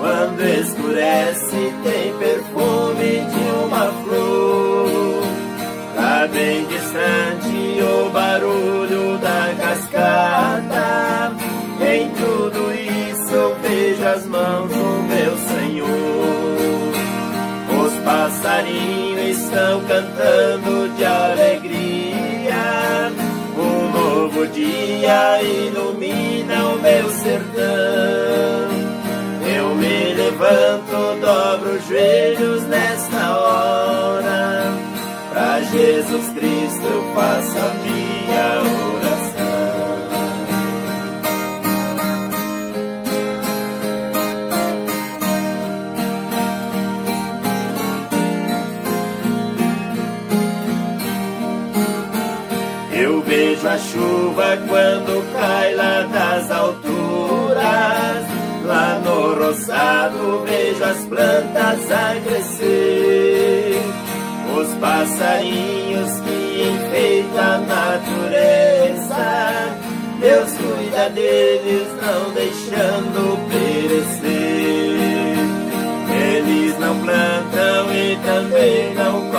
Quando escurece, tem perfume de uma flor. Tá bem distante o barulho da cascata. Em tudo isso eu vejo as mãos do meu Senhor. Os passarinhos estão cantando de alegria. Um novo dia ilumina o meu sertão. Levanto, dobro os joelhos nesta hora. Pra Jesus Cristo eu faço a minha oração. Eu vejo a chuva quando cai lá das alturas. Roçado vejo as plantas a crescer. Os passarinhos que enfeitam a natureza. Deus cuida deles, não deixando perecer. Eles não plantam e também não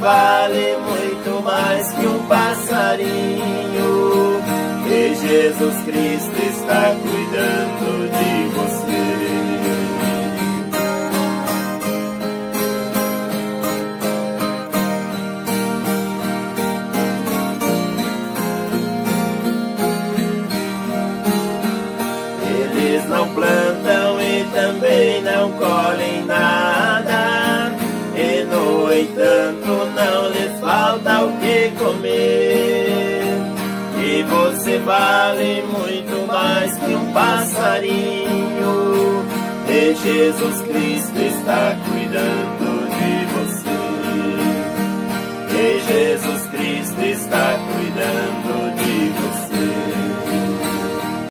vale muito mais que um passarinho. E Jesus Cristo está cuidando de você. Eles não plantam e também não colhem nada. E no entanto comer. E você vale muito mais que um passarinho. E Jesus Cristo está cuidando